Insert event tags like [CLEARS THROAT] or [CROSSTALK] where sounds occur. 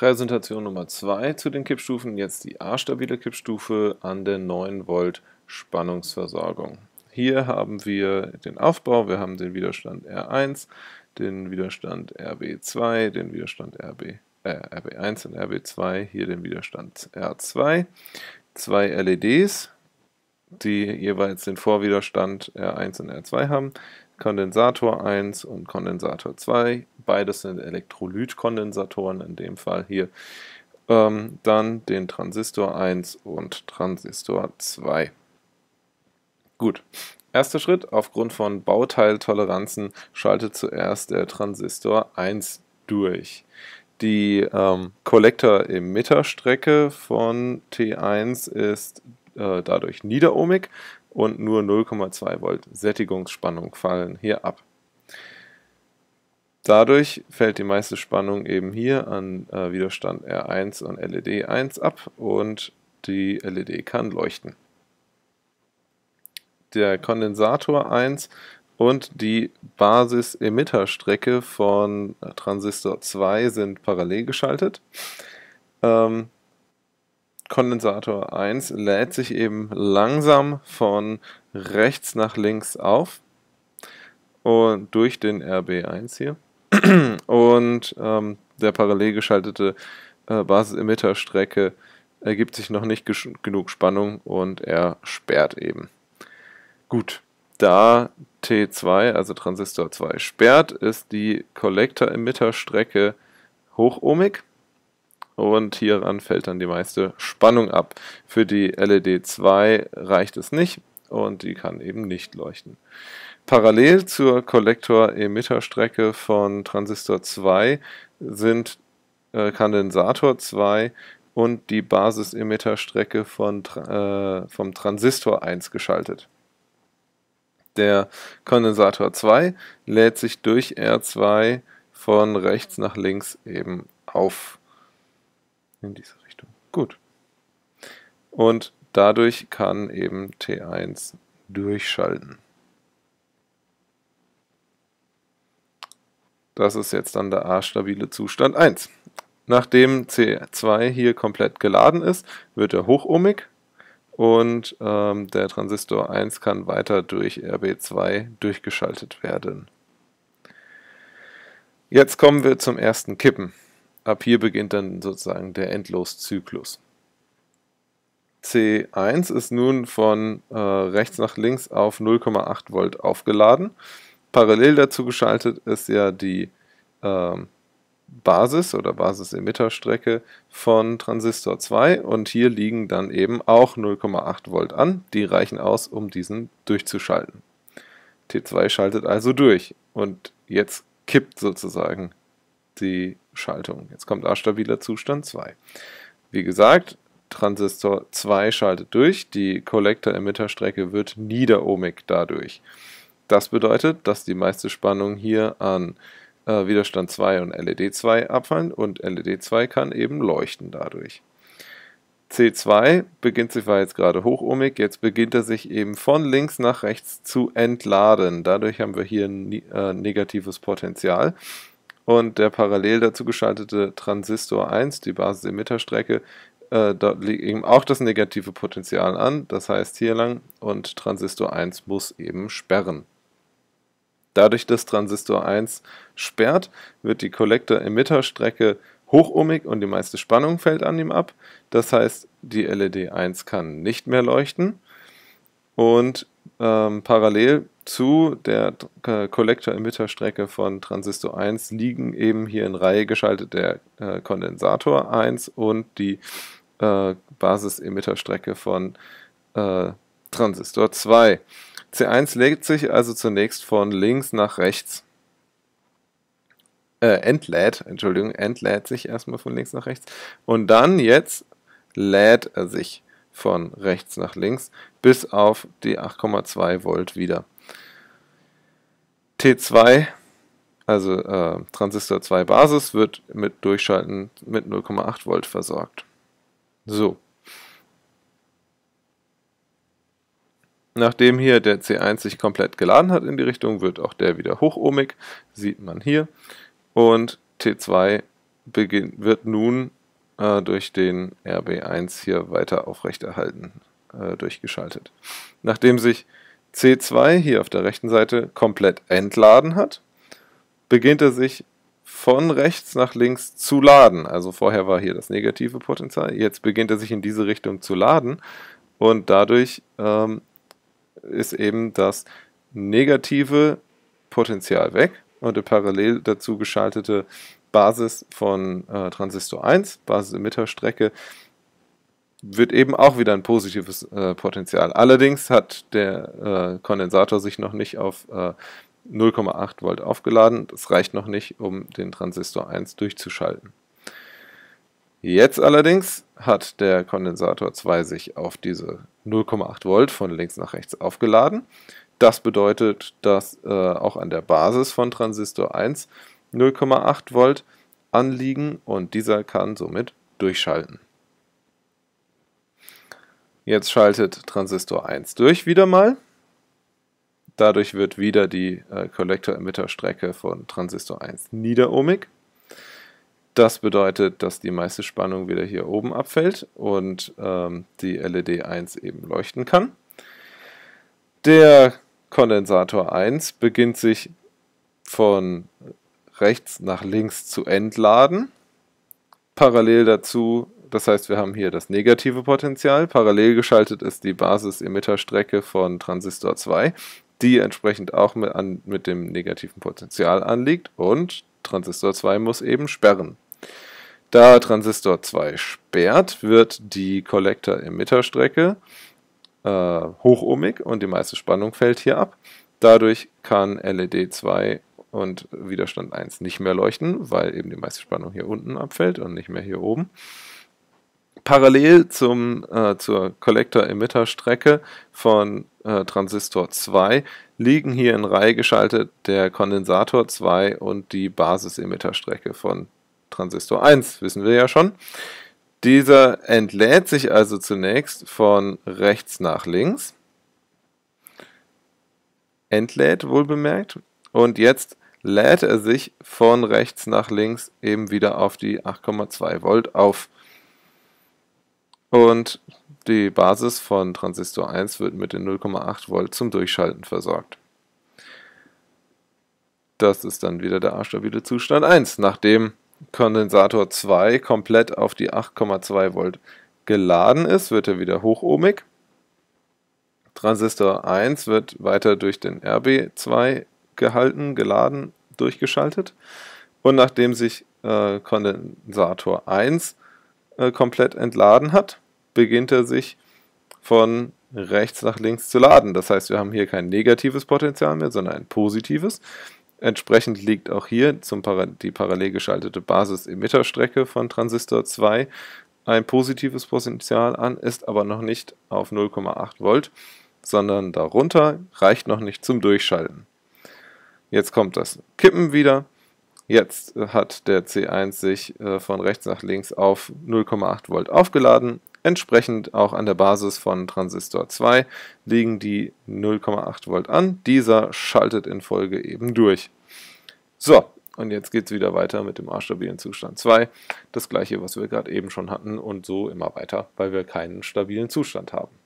Präsentation Nummer 2 zu den Kippstufen, jetzt die A-stabile Kippstufe an der 9 Volt Spannungsversorgung. Hier haben wir den Aufbau, wir haben den Widerstand R1, den Widerstand RB2, den Widerstand RB, äh, RB1 und RB2, hier den Widerstand R2, zwei LEDs, die jeweils den Vorwiderstand R1 und R2 haben, Kondensator 1 und Kondensator 2, beides sind Elektrolytkondensatoren in dem Fall hier, ähm, dann den Transistor 1 und Transistor 2. Gut, erster Schritt, aufgrund von Bauteiltoleranzen schaltet zuerst der Transistor 1 durch. Die ähm, Kollektor-Emitter-Strecke von T1 ist äh, dadurch niederohmig und nur 0,2 Volt Sättigungsspannung fallen hier ab. Dadurch fällt die meiste Spannung eben hier an äh, Widerstand R1 und LED 1 ab und die LED kann leuchten. Der Kondensator 1 und die Basis-Emitter-Strecke von Transistor 2 sind parallel geschaltet. Ähm, Kondensator 1 lädt sich eben langsam von rechts nach links auf und durch den RB1 hier. [CLEARS THROAT] Und ähm, der parallel geschaltete äh, Basis-Emitter-Strecke ergibt sich noch nicht genug Spannung und er sperrt eben. Gut, da T2, also Transistor 2, sperrt, ist die Kollektor-Emitter-Strecke hochohmig und hieran fällt dann die meiste Spannung ab. Für die LED 2 reicht es nicht und die kann eben nicht leuchten. Parallel zur Kollektor-Emitter-Strecke von Transistor 2 sind äh, Kondensator 2 und die Basis-Emitter-Strecke äh, vom Transistor 1 geschaltet. Der Kondensator 2 lädt sich durch R2 von rechts nach links eben auf. In diese Richtung. Gut. Und dadurch kann eben T1 durchschalten. Das ist jetzt dann der A-stabile Zustand 1. Nachdem C2 hier komplett geladen ist, wird er hochohmig und ähm, der Transistor 1 kann weiter durch RB2 durchgeschaltet werden. Jetzt kommen wir zum ersten Kippen. Ab hier beginnt dann sozusagen der Endloszyklus. C1 ist nun von äh, rechts nach links auf 0,8 Volt aufgeladen. Parallel dazu geschaltet ist ja die ähm, Basis- oder Basis-Emitter-Strecke von Transistor 2 und hier liegen dann eben auch 0,8 Volt an. Die reichen aus, um diesen durchzuschalten. T2 schaltet also durch und jetzt kippt sozusagen die Schaltung. Jetzt kommt A-stabiler Zustand 2. Wie gesagt, Transistor 2 schaltet durch, die Kollektor-Emitter-Strecke wird niederohmig dadurch. Das bedeutet, dass die meiste Spannung hier an äh, Widerstand 2 und LED 2 abfallen und LED 2 kann eben leuchten dadurch. C2 beginnt sich, war jetzt gerade hochohmig, jetzt beginnt er sich eben von links nach rechts zu entladen. Dadurch haben wir hier ein äh, negatives Potential. Und der parallel dazu geschaltete Transistor 1, die Basis-Emitter-Strecke, äh, dort liegt eben auch das negative Potential an, das heißt hier lang, und Transistor 1 muss eben sperren. Dadurch, dass Transistor 1 sperrt, wird die Kollektor-Emitter-Strecke hochohmig und die meiste Spannung fällt an ihm ab. Das heißt, die LED 1 kann nicht mehr leuchten. Und ähm, parallel zu der Kollektor-Emitter-Strecke von Transistor 1 liegen eben hier in Reihe geschaltet der äh, Kondensator 1 und die äh, Basis-Emitter-Strecke von äh, Transistor 2. C1 legt sich also zunächst von links nach rechts. Äh, entlädt, Entschuldigung, entlädt sich erstmal von links nach rechts. Und dann jetzt lädt er sich von rechts nach links bis auf die 8,2 Volt wieder. T2, also äh, Transistor 2 Basis, wird mit Durchschalten mit 0,8 Volt versorgt. So, Nachdem hier der C1 sich komplett geladen hat in die Richtung, wird auch der wieder hochohmig, sieht man hier. Und T2 beginn, wird nun äh, durch den RB1 hier weiter aufrechterhalten äh, durchgeschaltet. Nachdem sich C2 hier auf der rechten Seite komplett entladen hat, beginnt er sich von rechts nach links zu laden. Also vorher war hier das negative Potenzial, jetzt beginnt er sich in diese Richtung zu laden und dadurch ähm, ist eben das negative Potenzial weg und die parallel dazu geschaltete Basis von äh, Transistor 1, Basis-Emitter-Strecke, wird eben auch wieder ein positives äh, Potenzial. Allerdings hat der äh, Kondensator sich noch nicht auf 0,8 äh, Volt aufgeladen. Das reicht noch nicht, um den Transistor 1 durchzuschalten. Jetzt allerdings hat der Kondensator 2 sich auf diese 0,8 Volt von links nach rechts aufgeladen. Das bedeutet, dass äh, auch an der Basis von Transistor 1 0,8 Volt anliegen und dieser kann somit durchschalten. Jetzt schaltet Transistor 1 durch wieder mal. Dadurch wird wieder die äh, Kollektor-Emitter-Strecke von Transistor 1 niederohmig. Das bedeutet, dass die meiste Spannung wieder hier oben abfällt und ähm, die LED 1 eben leuchten kann. Der Kondensator 1 beginnt sich von rechts nach links zu entladen. Parallel dazu, das heißt, wir haben hier das negative Potential. Parallel geschaltet ist die Basis-Emitter-Strecke von Transistor 2, die entsprechend auch mit, an, mit dem negativen Potential anliegt. Und Transistor 2 muss eben sperren. Da Transistor 2 sperrt, wird die Kollektor-Emitter-Strecke äh, hochohmig und die meiste Spannung fällt hier ab. Dadurch kann LED 2 und Widerstand 1 nicht mehr leuchten, weil eben die meiste Spannung hier unten abfällt und nicht mehr hier oben. Parallel zum, äh, zur Kollektor-Emitter-Strecke von äh, Transistor 2 liegen hier in Reihe geschaltet der Kondensator 2 und die Basis-Emitter-Strecke von Transistor 1, wissen wir ja schon. Dieser entlädt sich also zunächst von rechts nach links. Entlädt wohl bemerkt. Und jetzt lädt er sich von rechts nach links eben wieder auf die 8,2 Volt auf. Und die Basis von Transistor 1 wird mit den 0,8 Volt zum Durchschalten versorgt. Das ist dann wieder der A-stabile Zustand 1, nachdem Kondensator 2 komplett auf die 8,2 Volt geladen ist, wird er wieder hochohmig. Transistor 1 wird weiter durch den RB2 gehalten, geladen, durchgeschaltet. Und nachdem sich äh, Kondensator 1 äh, komplett entladen hat, beginnt er sich von rechts nach links zu laden. Das heißt, wir haben hier kein negatives Potenzial mehr, sondern ein positives. Entsprechend liegt auch hier zum Para die parallel geschaltete Basis-Emitter-Strecke von Transistor 2 ein positives Potential an, ist aber noch nicht auf 0,8 Volt, sondern darunter reicht noch nicht zum Durchschalten. Jetzt kommt das Kippen wieder. Jetzt hat der C1 sich äh, von rechts nach links auf 0,8 Volt aufgeladen. Entsprechend auch an der Basis von Transistor 2 liegen die 0,8 Volt an. Dieser schaltet in Folge eben durch. So, und jetzt geht es wieder weiter mit dem A-stabilen Zustand 2. Das gleiche, was wir gerade eben schon hatten und so immer weiter, weil wir keinen stabilen Zustand haben.